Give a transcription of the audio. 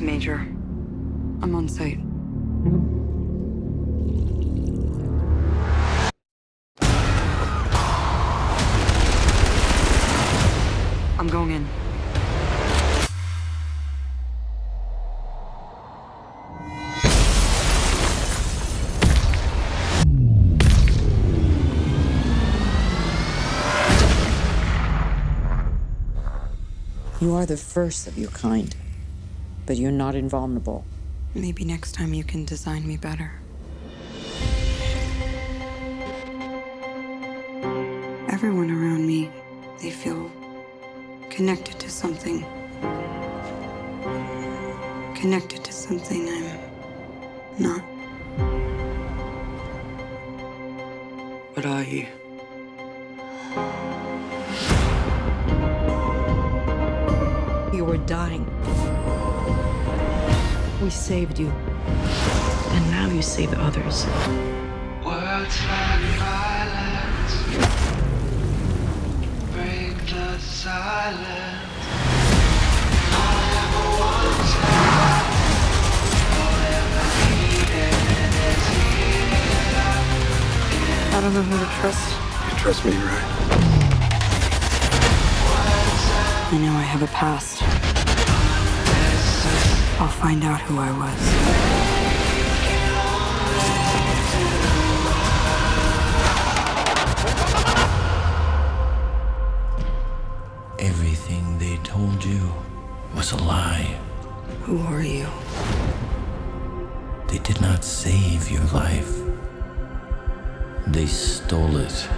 Major. I'm on site. I'm going in. You are the first of your kind, but you're not invulnerable. Maybe next time you can design me better. Everyone around me, they feel connected to something. Connected to something I'm not. What are you? You were dying. We saved you. And now you save others. Words like violence break the silence. All I ever wanted, all I ever needed is here. I don't know who to trust. You trust me, right? I know I have a past. Find out who I was. Everything they told you was a lie. Who are you? They did not save your life. They stole it.